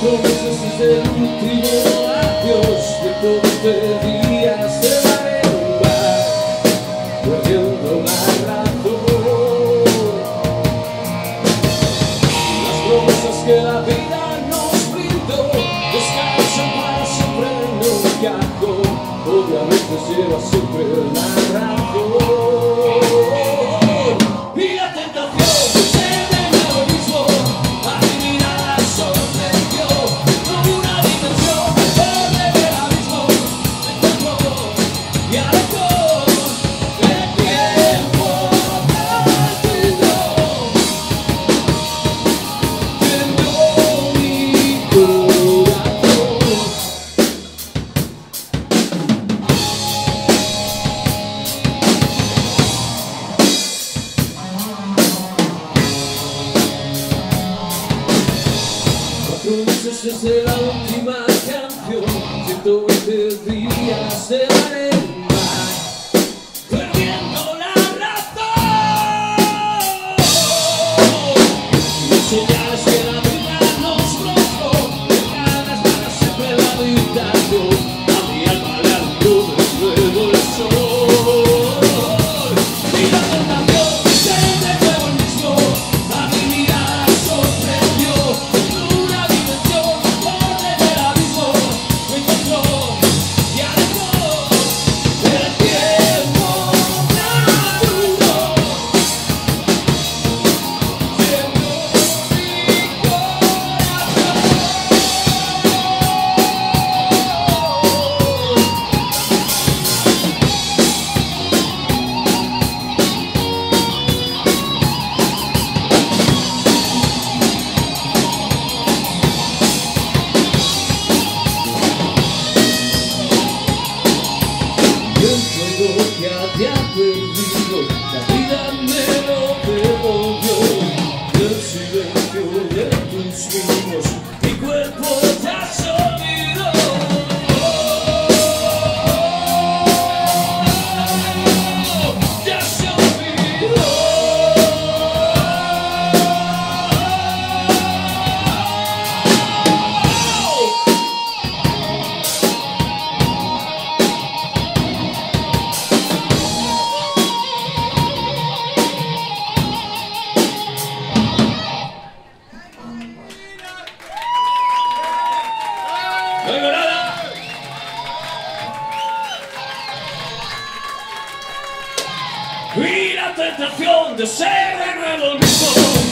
promesas es el último adiós que todos días se va a derrumbar, perdiendo la razón. Las promesas que la vida nos brindó descansan para siempre en un cajón, obviamente será siempre Entonces es la última canción. 120 días de la ¡No digo nada! Y la tentación de ser de nuevo el mismo.